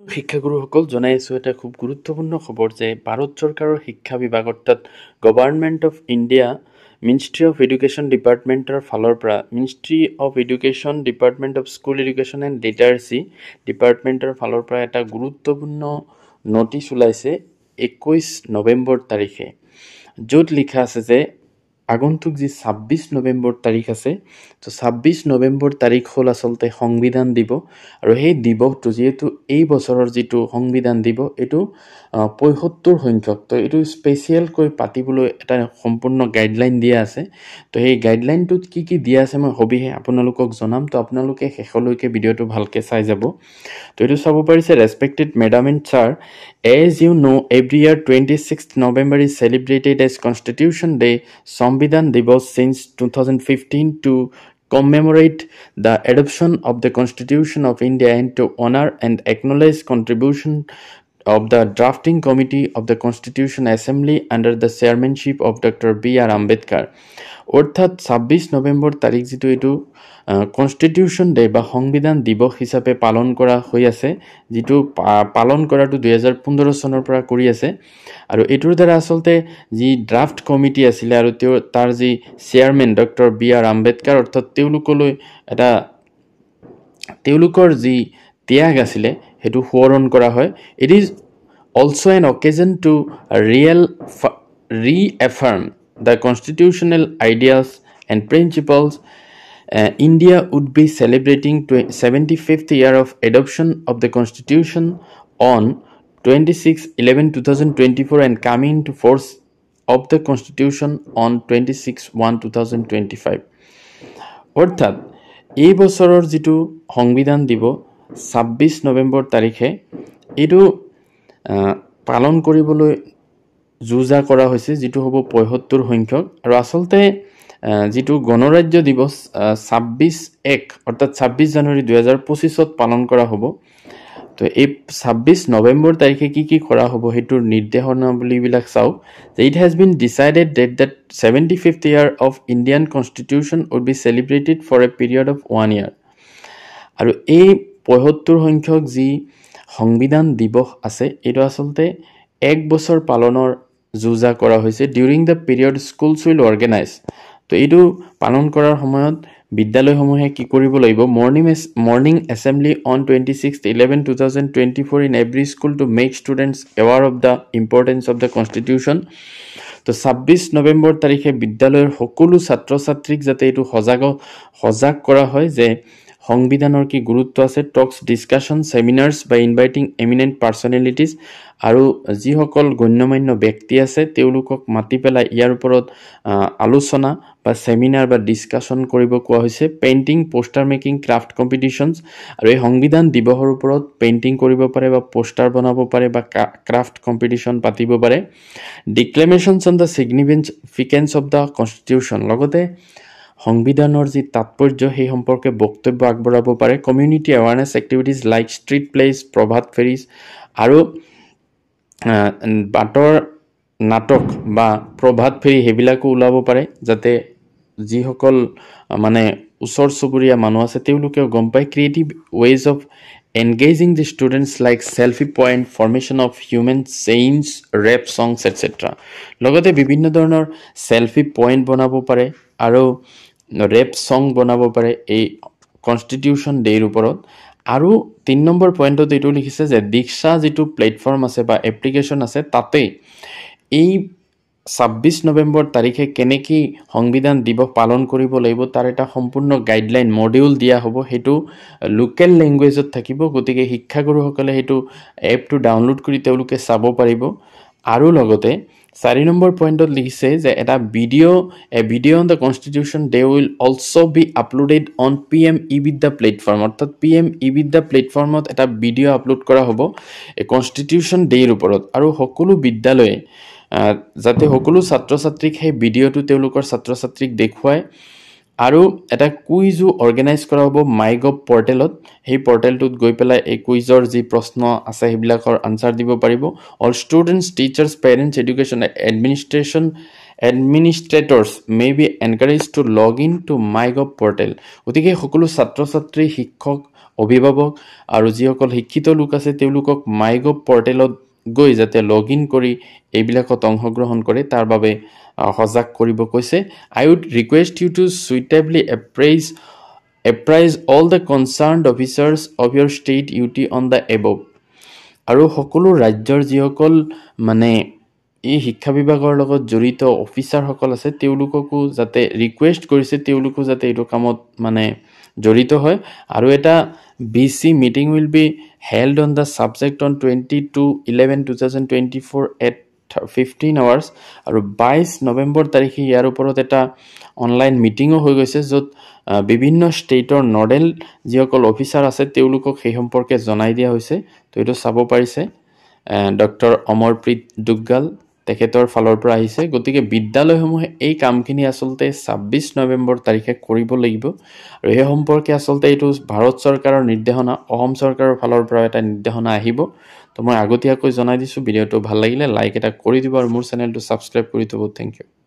শিক্ষাগুৰুসকল জনাই আছোঁ এটা খুব গুৰুত্বপূৰ্ণ খবৰ যে ভাৰত চৰকাৰৰ শিক্ষা বিভাগ অৰ্থাৎ government of India ministry of education ডিপাৰ্টমেণ্টৰ ফালৰ পৰা ministry of education department of school education and literacy ডিপাৰ্টমেণ্টৰ ফালৰ পৰা এটা গুৰুত্বপূৰ্ণ ন'টিচ ওলাইছে একৈছ নৱেম্বৰ তাৰিখে য'ত লিখা আছে যে আগন্তুক যি ছাব্বিছ নৱেম্বৰ তাৰিখ আছে তো ছাব্বিছ নৱেম্বৰ তাৰিখ হ'ল আচলতে সংবিধান দিব। আৰু সেই দিৱসটো যিহেতু এই বছৰৰ যিটো সংবিধান দিব এইটো পঁয়সত্তৰ সংখ্যক। তো এইটো স্পেচিয়েলকৈ পাতিবলৈ এটা সম্পূৰ্ণ গাইডলাইন দিয়া আছে। তো সেই গাইডলাইনটোত কি কি দিয়া আছে মই সবিহে আপোনালোকক জনাম। তো আপোনালোকে শেষলৈকে ভিডিঅ'টো ভালকৈ চাই যাব। তো এইটো চাব পাৰিছে respected madam and sir as you know' every year twenty six November is celebrated as constitution day' সংবিধান Samvidhan Divas since 2015 to commemorate the adoption of the Constitution of India and to honor and acknowledge contribution of the drafting committee of the Constitution Assembly under the chairmanship of. B. R. Ambedkar. অৰ্থাৎ ছাব্বিছ নৱেম্বৰ তাৰিখ যিটো এইটো constitution day বা সংবিধান দিৱস হিচাপে পালন কৰা হৈ আছে যিটো পালন কৰাটো দুহেজাৰ পোন্ধৰ চনৰ পৰা কৰি আছে আৰু এইটোৰ দ্বাৰা আচলতে যি ড্ৰাফ্ট কমিটি আছিলে আৰু তেওঁ তাৰ যি chairman doctor B R Ambedkar অৰ্থাৎ তেওঁলোকলৈ এটা তেওঁলোকৰ যি ত্যাগ আছিলে সেইটো সোঁৱৰণ কৰা হয়। It is also' an occasion to real reaffirm the constitutional ideas and principles India would be celebrating seventy fifth year of adoption of the constitution on twenty six eleven two thousand twenty four and coming to force of the constitution on twenty six one two thousand twenty five অৰ্থাৎ এই বছৰৰ যিটো সংবিধান দিব ছাব্বিছ নৱেম্বৰ তাৰিখে এইটো পালন কৰিবলৈ যো জা কৰা হৈছে যিটো হ'ব পঁয়সত্তৰ সংখ্যক। আৰু আচলতে যিটো গণৰাজ্য দিৱস ছাব্বিছ এক অৰ্থাৎ ছাব্বিছ জানুৱাৰী দুহেজাৰ পঁচিছত পালন কৰা হ'ব তো এই ছাব্বিছ নৱেম্বৰ তাৰিখে কি কি কৰা হ'ব সেইটোৰ নিৰ্দেশনাৱলীবিলাক চাওক। যে it has been decided that that seventy fifth year of Indian constitution would be celebrated for a period of one year আৰু এই পঁয়সত্তৰ সংখ্যক যি সংবিধান দিৱস আছে এইটো আচলতে এক বছৰ পালনৰ যো জা কৰা হৈছে during the period schools will organise তো এইটো পালন কৰাৰ সময়ত বিদ্যালয়সমূহে কি কৰিব লাগিব? Morning morning assembly on twenty six eleven two thousand twenty four in every school to make students aware of the importance of the constitution তো ছাব্বিছ নৱেম্বৰ তাৰিখে বিদ্যালয়ৰ সকলো ছাত্ৰ ছাত্ৰীক যাতে এইটো সজাগ সজাগ কৰা হয় যে সংবিধানৰ কি গুৰুত্ব আছে? টক্স ডিছকাশ্যন ছেমিনাৰ্ছ বা ইনভাইটিং এমিনেণ্ট পাৰ্চনেলিটিজ আৰু যিসকল গণ্যমান্য ব্যক্তি আছে তেওঁলোকক মাতি পেলাই ইয়াৰ ওপৰত আলোচনা বা ছেমিনাৰ বা ডিছকাশ্যন কৰিব কোৱা হৈছে। Painting poster making craft competitions আৰু এই সংবিধান দিৱসৰ ওপৰত পেইণ্টিং কৰিব পাৰে বা পোষ্টাৰ বনাব পাৰে বা ক্ৰাফ্ট কম্পিটিশ্যন পাতিব পাৰে। Declamations on the significance of the constitution লগতে সংবিধানৰ যি তাৎপৰ্য সেই সম্পৰ্কে বক্তব্য আগবঢ়াব পাৰে। Community awareness activities like street plays প্ৰভাত ফেৰিজ আৰু বাটৰ নাটক বা প্ৰভাত ফেৰী সেইবিলাকো ওলাব পাৰে যাতে যিসকল মানে ওচৰ চুবুৰীয়া মানুহ আছে তেওঁলোকেও গম পায়। Creative ways of engaging the students like selfie point formation of human chain rap songs etcetera লগতে বিভিন্ন ধৰণৰ ছেল্ফি পইণ্ট বনাব পাৰে আৰু ৰেপ ছং বনাব পাৰে এই কনষ্টিটিউশ্যন ডে'ৰ ওপৰত। আৰু তিনি নম্বৰ পইণ্টত এইটো লিখিছে যে দীক্ষা যিটো প্লেটফৰ্ম আছে বা এপ্লিকেশ্যন আছে তাতেই এই ছাব্বিছ নৱেম্বৰ তাৰিখে কেনেকৈ সংবিধান দিৱস পালন কৰিব লাগিব তাৰ এটা সম্পূৰ্ণ গাইডলাইন মডিউল দিয়া হ'ব। সেইটো লোকেল লেংগুৱেজত থাকিব গতিকে শিক্ষাগুৰুসকলে সেইটো এপটো ডাউনলোড কৰি তেওঁলোকে চাব পাৰিব। আৰু লগতে চাৰি নম্বৰ পইণ্টত লিখিছে যে এটা video' a video' on the constitution they will also' be uploaded on P M e Vidya platform অৰ্থাৎ পি এম ই বিদ্যা প্লেটফৰ্মত এটা ভিডিঅ' আপলোড কৰা হ'ব কনষ্টিটিউশ্যন ডে'ৰ ওপৰত। আৰু সকলো বিদ্যালয়ে যাতে সকলো ছাত্ৰ ছাত্ৰীক সেই ভিডিঅ'টো তেওঁলোকৰ ছাত্ৰ ছাত্ৰীক দেখুৱায় আৰু এটা কুইজো অৰ্গেনাইজ কৰা হ'ব মাই গভ পৰ্টেলত। সেই পৰ্টেলটোত গৈ পেলাই এই কুইজৰ যি প্ৰশ্ন আছে সেইবিলাকৰ আনচাৰ দিব পাৰিব। All students teachers parents education administration administrators may be encourage to log in to my gov portal গতিকে সকলো ছাত্ৰ ছাত্ৰী শিক্ষক অভিভাৱক আৰু যিসকল শিক্ষিত লোক আছে তেওঁলোকক মাইগভ পৰ্টেলত গৈ যাতে লগ ইন কৰি এইবিলাকত অংশগ্ৰহণ কৰে তাৰ বাবে সজাগ কৰিব কৈছে। I would request you to suitably apprise apprise all the concern officers of your state UT on the above আৰু সকলো ৰাজ্যৰ যিসকল মানে এই শিক্ষা বিভাগৰ লগত জড়িত অফিচাৰসকল আছে তেওঁলোককো যাতে ৰিকুৱেষ্ট কৰিছে তেওঁলোকো যাতে এইটো কামত মানে জড়িত হয়। আৰু এটা V C meeting will be held on the subject on twenty two eleven two thousand twenty four at fifteen hours আৰু বাইছ নৱেম্বৰ তাৰিখে ইয়াৰ ওপৰত এটা অনলাইন মিটিঙো হৈ গৈছে য'ত বিভিন্ন ষ্টেটৰ নডেল যিসকল অফিচাৰ আছে তেওঁলোকক সেই সম্পৰ্কে জনাই দিয়া হৈছে। তো এইটো চাব পাৰিছে ডক্টৰ অমৰপ্ৰীত দুগ্গাল। তেখেতৰ ফালৰ পৰা আহিছে। গতিকে বিদ্যালয়সমূহে এই কামখিনি আচলতে ছাব্বিছ নৱেম্বৰ তাৰিখে কৰিব লাগিব। আৰু সেই সম্পৰ্কে আচলতে এইটো ভাৰত চৰকাৰৰ নিৰ্দেশনা অসম চৰকাৰৰ ফালৰ পৰা এটা নিৰ্দেশনা আহিব। তো মই আগতীয়াকৈ জনাই দিছোঁ। ভিডিঅ'টো ভাল লাগিলে লাইক এটা কৰি দিব আৰু মোৰ চেনেলটো ছাবস্ক্ৰাইব কৰি থ'ব। Thank you.